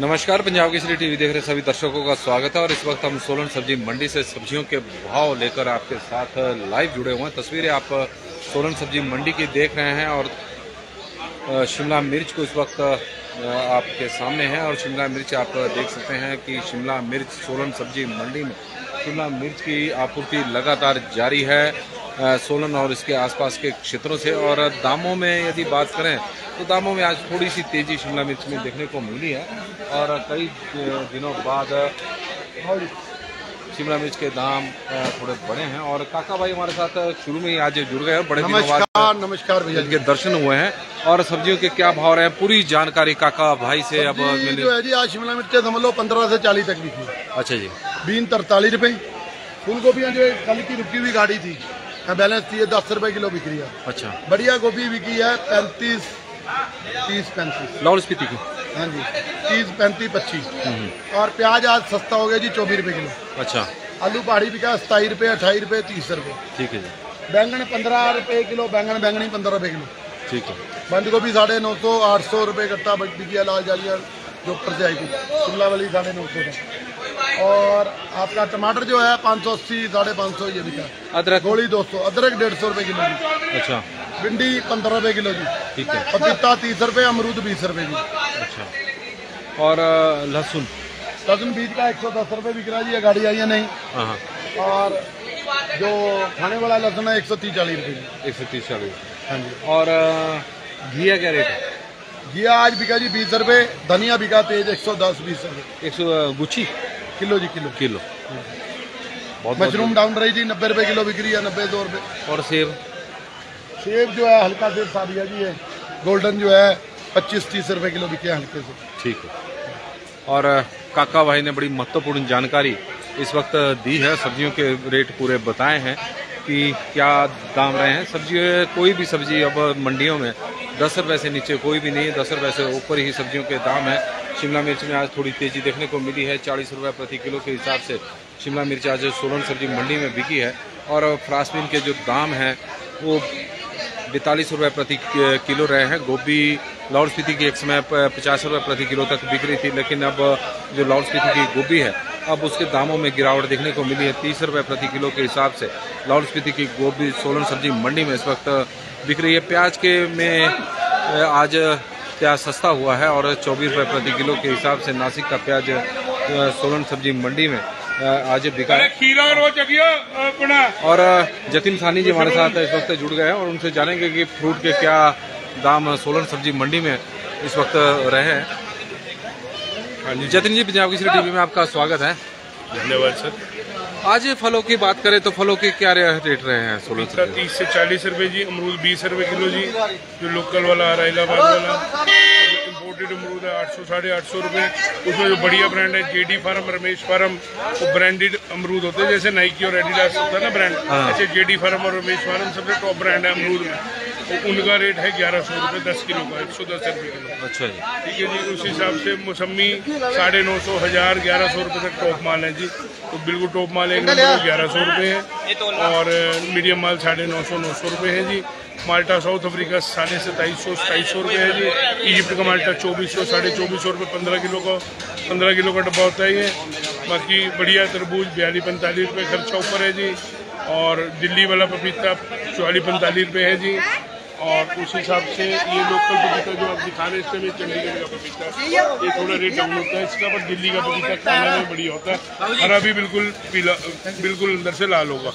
नमस्कार, पंजाब केसरी टीवी देख रहे सभी दर्शकों का स्वागत है और इस वक्त हम सोलन सब्ज़ी मंडी से सब्जियों के भाव लेकर आपके साथ लाइव जुड़े हुए हैं। तस्वीरें आप सोलन सब्ज़ी मंडी की देख रहे हैं और शिमला मिर्च को इस वक्त आपके सामने है और शिमला मिर्च आप देख सकते हैं कि शिमला मिर्च सोलन सब्ज़ी मंडी में शिमला मिर्च की आपूर्ति लगातार जारी है सोलन और इसके आसपास के क्षेत्रों से। और दामों में यदि बात करें तो दामों में आज थोड़ी सी तेज़ी शिमला मिर्च में देखने को मिली है। और कई दिनों बाद शिमला मिर्च के दाम थोड़े बड़े हैं। और काका भाई हमारे साथ शुरू में ही आज जुड़ गए बड़े दिनों बाद नमस्कार भैया के दर्शन हुए हैं। और सब्जियों के क्या भाव रहे हैं? पूरी जानकारी काका भाई से अब मिली। जो है जी आज शिमला मिर्च समझ लो पंद्रह से चालीस तक बिकी अच्छा जी। बीन तरतालीस रुपए। फूल गोभियाँ जो कल की रुकी हुई गाड़ी थी। बैलेंस थी दस रुपए किलो बिक रही है। अच्छा। बढ़िया गोभी बिकी है पैंतीस तीस पैंतीस। लाहौल स्पीति की? हाँ जी तीस पैंतीस पच्चीस। और प्याज आज सस्ता हो गया जी चौबीस रुपए किलो। अच्छा। आलू पहाड़ी बिका सताई रुपए अठाई रुपए तीस रुपए। ठीक है जी। बैंगन पंद्रह रुपए किलो बैंगन बैंगनी पंद्रह रुपए किलो। ठीक है। बंद गोभी साढ़े नौ सौ आठ सौ रुपये कट्टा बिकी लाल जालिया जो से थी। शिमला वाली साढ़े नौ सौ और आपका टमाटर जो है पाँच सौ अस्सी साढ़े पाँच सौ ये बिका अदरक? गोली दो सौ अदरक डेढ़ सौ रुपये किलो जी अच्छा। भिंडी पंद्रह रुपये किलो जी ठीक है। पपीता तीस रुपये अमरूद बीस रुपये जी अच्छा। और लहसुन? लहसुन बीज का एक सौ दस रुपये बिक रहा जी ये गाड़ी आई है नहीं। हाँ, हाँ। और जो खाने वाला लहसुन है एक सौ तीस चालीस रुपए एक सौ तीस चालीस। हाँ जी। और घिया क्या रेट है? घिया आज बिका जी बीस रुपए धनिया बिका तेज एक सौ दस बीस रुपए। एक सौ गुच्छी? किलो जी किलो। किलो। बहुत मशरूम डाउन रही जी नब्बे रुपए किलो बिक रही है नब्बे सौ रुपए। और सेब? सेब जो है हल्का सेब सादिया जी है। गोल्डन जो है पच्चीस तीस रुपए किलो बिके हल्के से। ठीक है। और काका भाई ने बड़ी महत्वपूर्ण जानकारी इस वक्त दी है सब्जियों के रेट पूरे बताए हैं। कि क्या दाम रहे हैं? सब्ज़ी, कोई भी सब्ज़ी अब मंडियों में दस रुपये से नीचे कोई भी नहीं, दस रुपये से ऊपर ही सब्जियों के दाम है। शिमला मिर्च में आज थोड़ी तेज़ी देखने को मिली है, चालीस रुपये प्रति किलो के हिसाब से शिमला मिर्च आज सोलन सब्ज़ी मंडी में बिकी है। और फ्रासबिन के जो दाम हैं, वो बैतालीस रुपये प्रति किलो रहे हैं। गोभी लाहौल स्पीति की एक समय पचास रुपये प्रति किलो तक बिक रही थी, लेकिन अब जो लाहौल स्पीति की गोभी है अब उसके दामों में गिरावट देखने को मिली है। तीस रुपये प्रति किलो के हिसाब से लाहौल स्पीति की गोभी सोलन सब्ज़ी मंडी में इस वक्त बिक रही है। प्याज के में आज प्याज सस्ता हुआ है और चौबीस रुपये प्रति किलो के हिसाब से नासिक का प्याज सोलन सब्ज़ी मंडी में आज बिका। है और जतिन सानी जी हमारे साथ इस वक्त जुड़ गए हैं और उनसे जानेंगे कि फ्रूट के क्या दाम सोलन सब्ज़ी मंडी में इस वक्त रहे हैं। हाँ जतिन जी पंजाब की टीवी में आपका स्वागत है। धन्यवाद सर। आज फलों की बात करें तो फलों के क्या रेट रहे हैं सोलह तीस से चालीस रुपए जी अमरूद बीस रुपए किलो जी जो लोकल वाला आ रहा है इलाहाबाद वाला इम्पोर्टेड अमरूद है आठ सौ साढ़े आठ सौ रुपये। उसमें जो बढ़िया ब्रांड है जेडी फार्म रमेश फार्म वो ब्रांडेड अमरूद होते हैं जैसे नाइकी और एडिडास होता है ना ब्रांड। ऐसे जेडी फार्म और रमेश फार्म सबसे टॉप ब्रांड है अमरूद में। तो उनका रेट है ग्यारह सौ रुपये दस किलो का एक सौ दस रुपये किलो। अच्छा जी। ठीक है जी उस हिसाब से मौसमी साढ़े नौ सौ हज़ार ग्यारह सौ रुपये तक टॉप माल है जी। तो बिल्कुल टॉप माल एक नंबर ग्यारह सौ रुपये है। और मीडियम माल साढ़े नौ सौ नौ सौ रुपये है जी। माल्टा साउथ अफ्रीका साढ़े सताईस सौ सताईस सौ रुपये है जी। इजिप्ट का माल्टा चौबीस सौ साढ़े चौबीस सौ रुपये पंद्रह किलो का पंद्रह किलो का डब्बा होता ही है ये। बाकी बढ़िया तरबूज बयालीस पैंतालीस रुपये खर्चा ऊपर है जी। और दिल्ली वाला पपीता चौवालीस पैंतालीस रुपये है जी। और उस हिसाब से ये लोकल पपीता जो आप दिखा रहे हैं इसमें चंडीगढ़ का पपीता ये थोड़ा रेट डाउन होता है। इसका पर दिल्ली का पपीता खाने में बढ़िया होता है। हरा भी बिल्कुल पीला बिल्कुल अंदर से लाल होगा।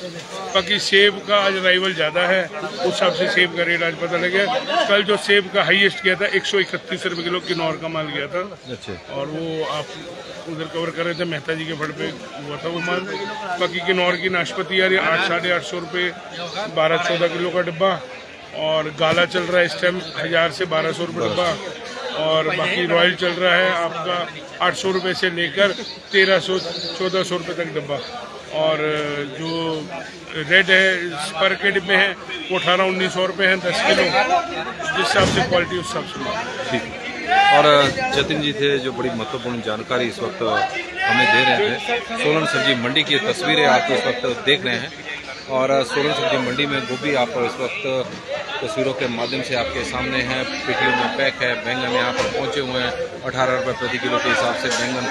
बाकी सेब का आज अराइवल ज़्यादा है उस हिसाब से सेब का रेट आज पता लगे कल जो सेब का हाईएस्ट गया था एक सौ इकतीस रुपये किलो किन्नौर का माल गया था। अच्छा। और वो आप उधर कवर कर रहे थे मेहता जी के फड़ पे हुआ था वो माल। बाकी किन्नौर की नाशपति रही आठ साढ़े आठ सौ रुपये बारह चौदह किलो का डिब्बा। और गाला चल रहा है इस टाइम हज़ार से बारह सौ रुपये डब्बा। और बाकी रॉयल चल रहा है आपका आठ सौ रुपये से लेकर तेरह सौ, चौदह सौ रुपये तक डब्बा। और जो रेड है पर के डिब्बे हैं, वो अठारह, उन्नीस सौ रुपये हैं, दस किलो। जिस हिसाब से क्वालिटी उस हिसाब से। ठीक। और जतिन जी थे जो बड़ी महत्वपूर्ण जानकारी इस वक्त हमें दे रहे थे सोलन सब्ज़ी मंडी की तस्वीरें आप इस वक्त देख रहे हैं। और सोलन सब्ज़ी मंडी में गोभी आप इस वक्त तस्वीरों के माध्यम से आपके सामने है। पिटियों में पैक है, बैंगन यहाँ पर पहुँचे हुए हैं। अठारह रुपये प्रति किलो के हिसाब से बैंगन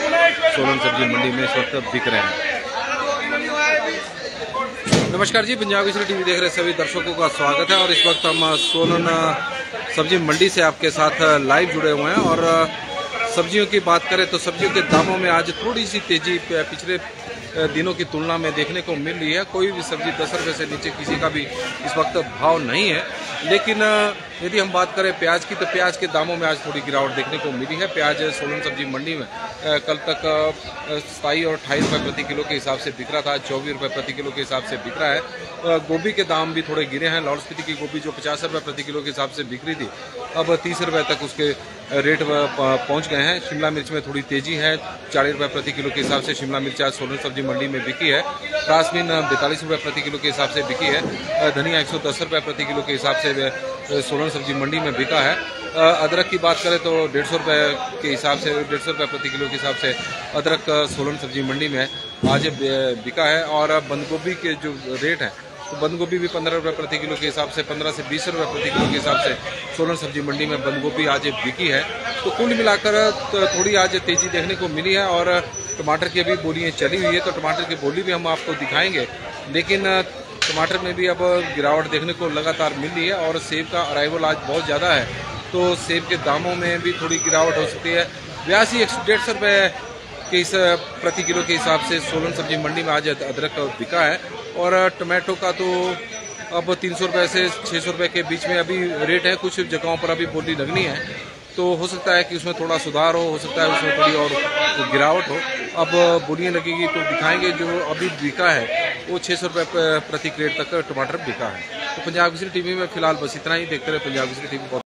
सोलन सब्ज़ी मंडी में इस वक्त बिक रहे हैं। नमस्कार जी, पंजाब केसरी टीवी देख रहे सभी दर्शकों का स्वागत है और इस वक्त हम सोलन सब्ज़ी मंडी से आपके साथ लाइव जुड़े हुए हैं। और सब्जियों की बात करें तो सब्जियों के दामों में आज थोड़ी सी तेज़ी पिछले दिनों की तुलना में देखने को मिल रही है। कोई भी सब्ज़ी दस रुपये से नीचे किसी का भी इस वक्त भाव नहीं है। लेकिन यदि हम बात करें प्याज की तो प्याज के दामों में आज थोड़ी गिरावट देखने को मिली है। प्याज सोलन सब्ज़ी मंडी में कल तक सताई और अठाईस रुपये प्रति किलो के हिसाब से बिक रहा था। चौबीस रुपये प्रति किलो के हिसाब से बिक रहा है। गोभी के दाम भी थोड़े गिरे हैं। लाहौल स्पीति की गोभी जो पचास रुपये प्रति किलो के हिसाब से बिक रही थी, अब तीस रुपये तक उसके रेट पहुँच गए हैं। शिमला मिर्च में थोड़ी तेज़ी है। चालीस रुपये प्रति किलो के हिसाब से शिमला मिर्च आज सोलन सब्ज़ी मंडी में बिकी है। प्रासमीन बैतालीस रुपये प्रति किलो के हिसाब से बिकी है। धनिया एक सौ प्रति किलो के हिसाब से सोलन सब्ज़ी मंडी में बिका है। अदरक की बात करें तो डेढ़ सौ रुपये के हिसाब से, डेढ़ सौ रुपये प्रति किलो के हिसाब से अदरक सोलन सब्ज़ी मंडी में आज बिका है। और बंद गोभी के जो रेट है तो बंद गोभी भी पंद्रह रुपये प्रति किलो के हिसाब से, पंद्रह से बीस रुपये प्रति किलो के हिसाब से सोलन सब्ज़ी मंडी में बंद गोभी आज बिकी है। तो कुल मिलाकर तो थोड़ी आज तेज़ी देखने को मिली है और टमाटर की अभी बोलियाँ चली हुई है तो टमाटर की बोली भी हम आपको दिखाएँगे। लेकिन टमाटर में भी अब गिरावट देखने को लगातार मिल रही है और सेब का अराइवल आज बहुत ज़्यादा है। तो सेब के दामों में भी थोड़ी गिरावट हो सकती है। बयासी एक सौ डेढ़ सौ रुपये के इस प्रति किलो के हिसाब से सोलन सब्ज़ी मंडी में आज अदरक का बिका है और टमाटो का तो अब तीन सौ रुपये से छः सौ के बीच में अभी रेट है, कुछ जगहों पर अभी बोली लगनी है। तो हो सकता है कि उसमें थोड़ा सुधार हो हो सकता है उसमें थोड़ी और तो गिरावट हो। अब बोलियाँ लगेगी तो दिखाएँगे जो अभी बिका है, वो छः सौ रुपये प्रति क्रेट तक टमाटर बिका है। तो पंजाब किसी टीवी में फ़िलहाल बस इतना ही, देखते रहे पंजाब किसी टीवी।